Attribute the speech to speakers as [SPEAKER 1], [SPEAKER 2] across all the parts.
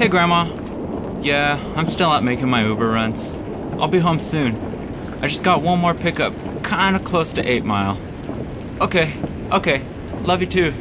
[SPEAKER 1] Hey, Grandma. Yeah, I'm still out making my Uber runs. I'll be home soon. I just got one more pickup, kinda close to 8 Mile. Okay, okay. Love you too.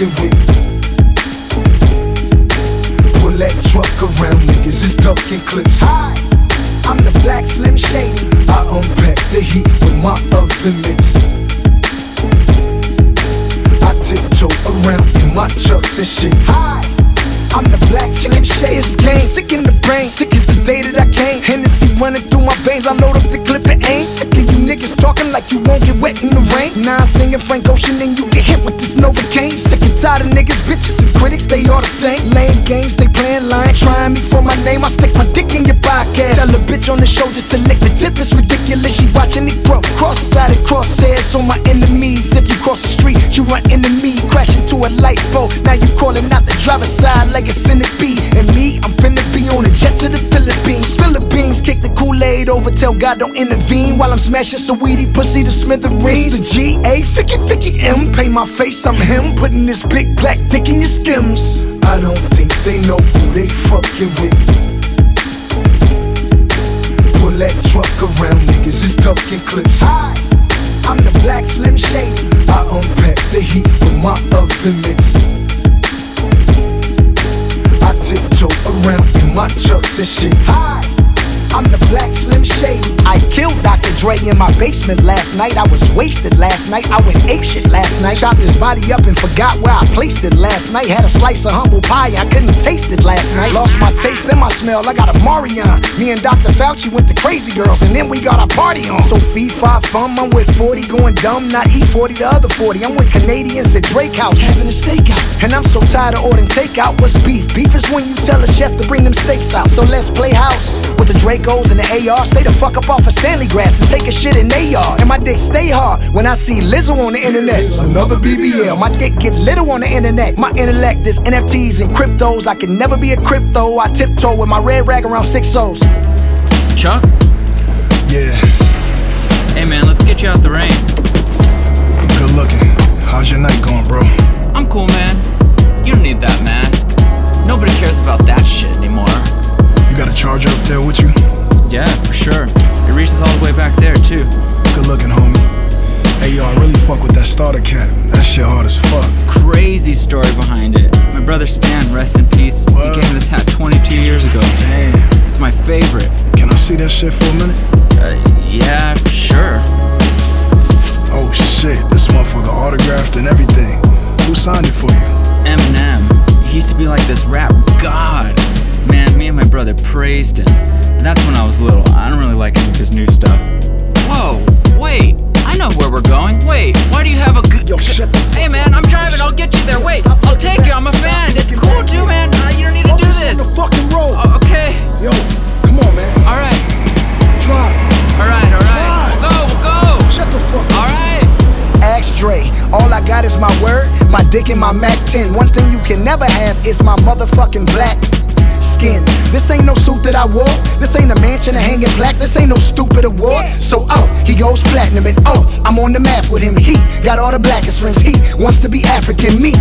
[SPEAKER 2] Fucking with. Pull that truck around, niggas is ducking clips. Hi, I'm the Black Slim Shady. I unpack the heat with my oven mitts. I tiptoe around in my chucks and shit. Hi, I'm the black slim shade. It's game, sick in the brain. Sick as the day that I came. Hennessy running through my veins. I load up the clip and aim. Sick of you niggas talking like you won't get wet in the rain. Now I'm singing Frank Ocean and you get hit with this Novocaine. Sick and tired of niggas, bitches and critics. They all the same. Lame games, they playing lying, Trying me for my name. I stick my dick in your podcast. Tell a bitch on the show just to lick the tip. It's ridiculous. She watching it grow. Cross-sided crosshairs on my enemies. If you cross the street, you run into me. Crash into a light pole. Now you calling out the driver's side like a centipede. And me, I'm finna be on a jet to the Philippines. Beans, kick the Kool-Aid over, tell God don't intervene. While I'm smashing some weedy pussy to smithereens. The G-A, Ficky Ficky M. Pay my face, I'm him. Putting this big black dick in your skims. I don't think they know who they fucking with. Pull that truck around, niggas is ducking clips. Hi, I'm the black slim shady. I unpack the heat with my oven mitts. My chucks and shit. Hi, I'm the black slim shady. I killed Dr. Dre in my basement last night. I was wasted last night. I went ape shit last night. Chopped his body up and forgot where I placed it last night. Had a slice of humble pie, I couldn't taste it last night. Lost my taste and my smell. I got a Marion. Me and Dr. Fauci went to Crazy Girls, and then we got a party on. So fee fi fum, I'm with 40 going dumb, not E40 the other 40. I'm with Canadians at Drake House having a stakeout. And I'm so tired of ordering takeout. What's beef? Beef is when you tell a chef to bring them steaks out. So let's play house with the Dracos and the AR. Stay the fuck up off of Stanley grass and take a shit in they yard. And my dick stay hard when I see Lizzo on the internet. Another BBL. My dick get little on the internet. My intellect is NFTs and cryptos. I can never be a crypto. I tiptoe with my red rag around six O's.
[SPEAKER 1] Chuck?
[SPEAKER 2] Yeah,
[SPEAKER 1] Hey, man, let's get you out the rain.
[SPEAKER 2] good looking. How's your night going, bro?
[SPEAKER 1] I'm cool, man. You don't need that mask. Nobody cares about that shit anymore.
[SPEAKER 2] You got a charger up there with you?
[SPEAKER 1] Yeah, for sure. It reaches all the way back there, too.
[SPEAKER 2] Good looking, homie. Hey, yo, I really fuck with that starter cap. That shit hard as fuck.
[SPEAKER 1] Crazy story behind brother Stan, rest in peace, he gave me this hat 22 years ago.
[SPEAKER 2] Damn.
[SPEAKER 1] It's my favorite.
[SPEAKER 2] Can I see that shit for a minute?
[SPEAKER 1] Uh, yeah, sure.
[SPEAKER 2] Oh shit, this motherfucker autographed and everything. Who signed it for you?
[SPEAKER 1] Eminem. He used to be like this rap god. Man, me and my brother praised him. But that's when I was little. I don't really like any of his new stuff. Whoa, wait. Know where we're going. Wait, why do you have a good.
[SPEAKER 2] Yo, shut the
[SPEAKER 1] Hey man, I'm driving. I'll get you there. Wait, I'll take you. I'm a fan. It's cool too, man. Uh, you don't need to do
[SPEAKER 2] Focus on
[SPEAKER 1] this.
[SPEAKER 2] the fucking road.
[SPEAKER 1] Oh, okay.
[SPEAKER 2] Yo, come on, man.
[SPEAKER 1] Alright.
[SPEAKER 2] Drive.
[SPEAKER 1] Alright, alright. We'll go, we'll go.
[SPEAKER 2] Shut the fuck up.
[SPEAKER 1] Alright.
[SPEAKER 2] Ask Dre, all I got is my word, my dick and my Mac 10. One thing you can never have is my motherfucking black skin. This ain't no suit that I wore. This ain't a mansion of hanging black. This ain't no stupid award. So, oh, he goes platinum and oh, I'm on the map with him. He got all the blackest friends. He wants to be African. Me.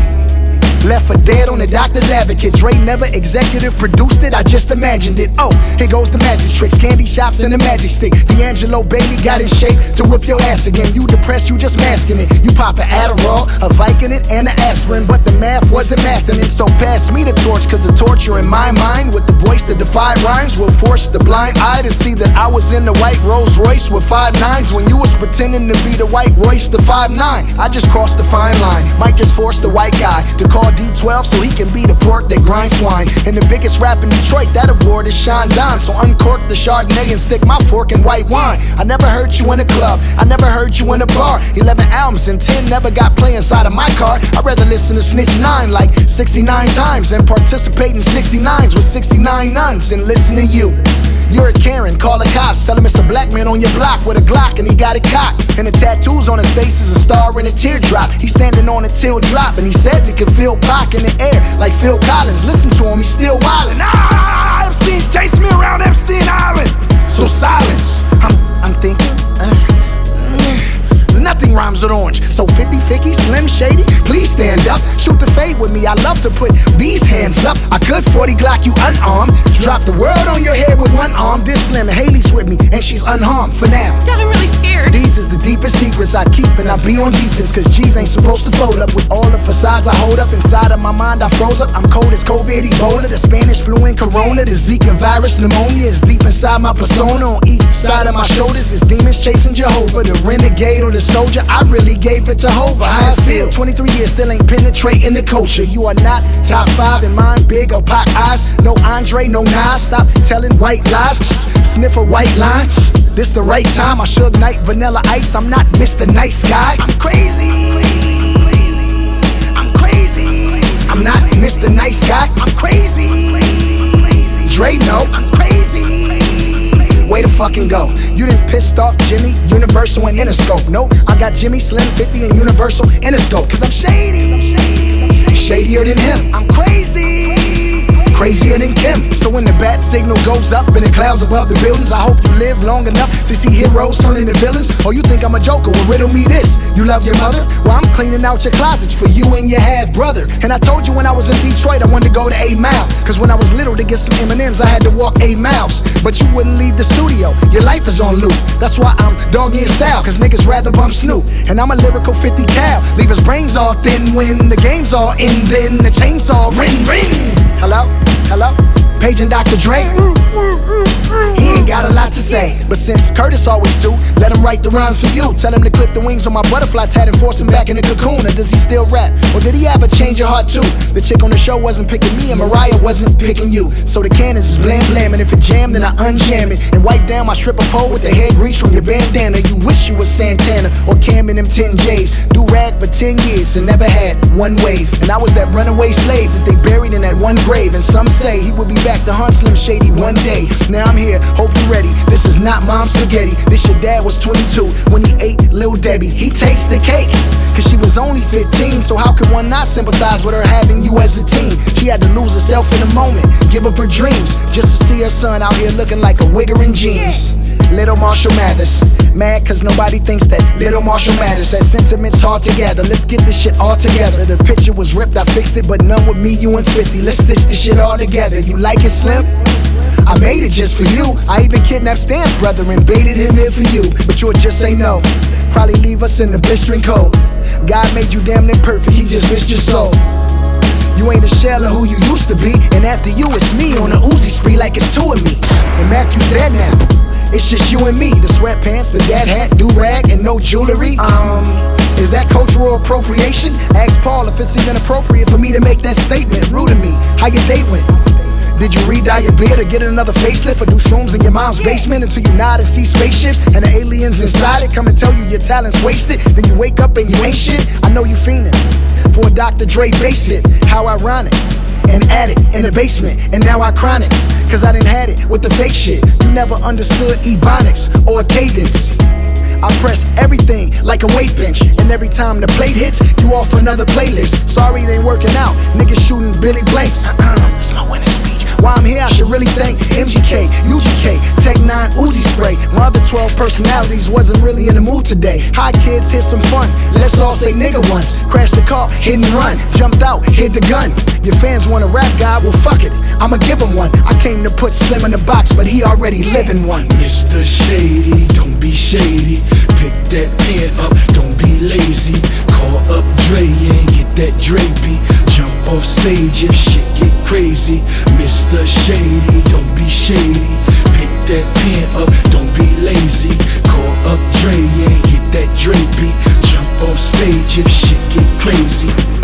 [SPEAKER 2] Left for dead on the doctor's advocate. Dre never executive produced it, I just imagined it. Oh, here goes the magic tricks, candy shops and the magic stick. D'Angelo baby got in shape to whip your ass again. You depressed, you just masking it. You pop an Adderall, a Vicodin, and an aspirin, but the math wasn't mathing it. So pass me the torch, cause the torture in my mind with the voice that defied rhymes will force the blind eye to see that I was in the white Rolls Royce with five nines when you was pretending to be the white Royce, the five nine. I just crossed the fine line, might just force the white guy to call D12 so he can be the pork that grinds swine. And the biggest rap in Detroit, that award is Sean. So uncork the Chardonnay and stick my fork in white wine. I never heard you in a club, I never heard you in a bar. 11 albums and 10 never got play inside of my car. I'd rather listen to Snitch 9 like 69 times and participate in 69s with 69 nuns than listen to you. You're a Karen, call the cops. Tell him it's a black man on your block with a Glock and he got it cocked. And the tattoos on his face is a star and a teardrop. He's standing on a till drop and he says he can feel Pac in the air like Phil Collins. Listen to him, he's still wildin'. Ah, Epstein's chasing me around Epstein Island. So silence. I'm, I'm thinking. Uh, Nothing rhymes with orange. So 50 50, Slim Shady, please stand up. Shoot the fade with me. I love to put these hands up. I could 40 Glock you unarmed. Drop the world on your head with one arm. This Slim Hailie's with me, and she's unharmed for now.
[SPEAKER 3] I'm really scared.
[SPEAKER 2] These is the deepest secrets I keep, and I be on defense. Cause G's ain't supposed to fold up with all the facades I hold up. Inside of my mind, I froze up. I'm cold as COVID, Ebola, the Spanish flu and Corona, the Zika virus, pneumonia is deep inside my persona. On each side of my shoulders is demons chasing Jehovah, the renegade or the soldier. I really gave it to Hova. How I feel. 23 years still ain't penetrating the culture. You are not top five in mine, big or pop eyes. No Andre, no Nas. Stop telling white lies. Sniff a white line. This the right time. I should night vanilla ice. I'm not Mr. Nice Guy. I'm crazy. I'm crazy. I'm not Mr. Nice Guy. I'm crazy. Dre, no, I'm crazy. Way to fucking go. You didn't pissed off Jimmy, Universal, and Interscope. Nope, I got Jimmy, Slim, 50, and Universal, Interscope. Cause I'm shady. Shadier than him. I'm crazy. So when the bat signal goes up in the clouds above the buildings, I hope you live long enough to see heroes turn into villains. Or you think I'm a joker? Well, riddle me this. You love your mother? Well, I'm cleaning out your closets for you and your half brother. And I told you when I was in Detroit, I wanted to go to 8 Mile. Cause when I was little to get some M&M's, I had to walk 8 miles. But you wouldn't leave the studio. Your life is on loop. That's why I'm doggy in style. Cause niggas rather bump Snoop. And I'm a lyrical 50 cal. Leave his brains all thin when the game's all in. Then the chainsaw ring, ring. Hello? Hello? Paging Dr. Dre. He ain't got a lot to say, but since Curtis always do, let him write the rhymes for you. Tell him to clip the wings on my butterfly tat and force him back in the cocoon. Or does he still rap? Or did he ever change your heart too? The chick on the show wasn't picking me, and Mariah wasn't picking you. So the cannons is blam blam, and if it jammed, then I unjam it and wipe down my stripper pole with the hair grease from your bandana. You wish you was Santana or Cam in them 10 J's. Do rag for 10 years and never had one wave. And I was that runaway slave that they buried in that one grave. And some say he would be back to hunt Slim Shady one day. Now I'm here, hope you're ready. This is not mom's spaghetti. This your dad was 22 when he ate Lil Debbie. He takes the cake, cause she was only 15. So how can one not sympathize with her having you as a teen? She had to lose herself in a moment, give up her dreams, just to see her son out here looking like a wigger in jeans. Little Marshall Mathers. Mad cause nobody thinks that Little Marshall matters. That sentiment's hard to gather. Let's get this shit all together. The picture was ripped, I fixed it, but none with me, you and 50. Let's stitch this shit all together. You like it, Slim? I made it just for you. I even kidnapped Stan's brother and baited him in for you. But you'll just say no. Probably leave us in the blistering cold. God made you damn near perfect, he just missed your soul. You ain't a shell of who you used to be. And after you, it's me on a Uzi spree like it's two of me. And Matthew's dead now. It's just you and me. The sweatpants, the dad hat, do rag, and no jewelry. Um, is that cultural appropriation? Ask Paul if it's even appropriate for me to make that statement. Rude to me. How your date went? Did you re-dye your beard or get another facelift or do shrooms in your mom's basement until you nod and see spaceships and the aliens inside it come and tell you your talent's wasted? Then you wake up and you ain't shit. I know you fiending for a Dr. Dre base it. How ironic. And add it in the basement, and now I chronic. Cause I didn't had it with the fake shit. You never understood Ebonics or cadence. I press everything like a weight bench. And every time the plate hits, you offer another playlist. Sorry it ain't working out. Niggas shooting Billy Blanks. It's my winning Why I'm here, I should really thank MGK, UGK, Tech 9, Uzi Spray. My other 12 personalities wasn't really in the mood today. Hi kids, here's some fun. Let's all say nigga once. Crashed the car, hit and run. Jumped out, hid the gun. Your fans want a rap guy, well fuck it. I'ma give him one. I came to put Slim in the box, but he already living one.
[SPEAKER 4] Mr. Shady, don't be shady. Pick that pen up, don't be lazy. Call up Dre and get that beat. Jump off stage if shit get crazy. Mr. Shady, don't be shady. Pick that pen up, don't be lazy. Call up Dre and get that Dre beat. Jump off stage if shit get crazy.